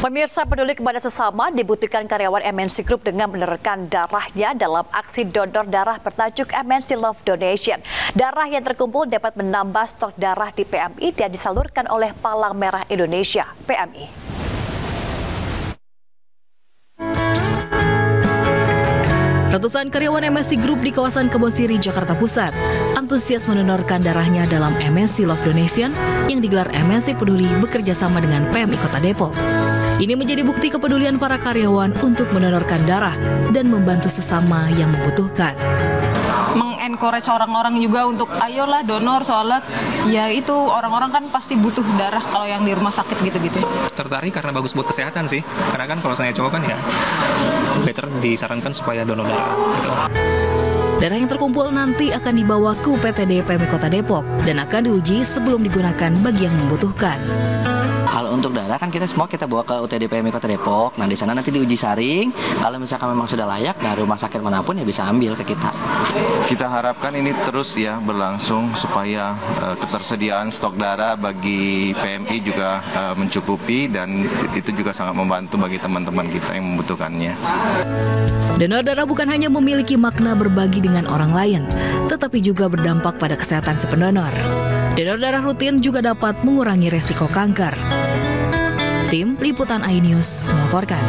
Pemirsa peduli kepada sesama dibutuhkan karyawan MNC Group dengan menerkan darahnya dalam aksi donor darah bertajuk MNC Love Donation. Darah yang terkumpul dapat menambah stok darah di PMI dan disalurkan oleh Palang Merah Indonesia PMI. Ratusan karyawan MSC Group di kawasan Kebonsiri, Jakarta Pusat antusias mendonorkan darahnya dalam MSC Love Donation yang digelar MSC Peduli bekerja sama dengan PMI Kota Depok. Ini menjadi bukti kepedulian para karyawan untuk mendonorkan darah dan membantu sesama yang membutuhkan mengencourage orang-orang juga untuk ayolah donor soalnya ya itu orang-orang kan pasti butuh darah kalau yang di rumah sakit gitu-gitu. Tertarik karena bagus buat kesehatan sih. Karena kan kalau saya cowok kan ya better disarankan supaya donor darah gitu. Darah yang terkumpul nanti akan dibawa ke UPTD PMI Kota Depok dan akan diuji sebelum digunakan bagi yang membutuhkan. Kalau untuk darah kan kita semua kita bawa ke UTD PMI Kota Depok. Nah di sana nanti diuji saring. Kalau misalkan memang sudah layak dari rumah sakit mana pun ya bisa ambil ke kita. Kita harapkan ini terus ya berlangsung supaya uh, ketersediaan stok darah bagi PMI juga uh, mencukupi dan itu juga sangat membantu bagi teman-teman kita yang membutuhkannya. Donor darah bukan hanya memiliki makna berbagi dengan orang lain, tetapi juga berdampak pada kesehatan si pendonor. Donor darah rutin juga dapat mengurangi resiko kanker. Tim Liputan iNews melaporkan.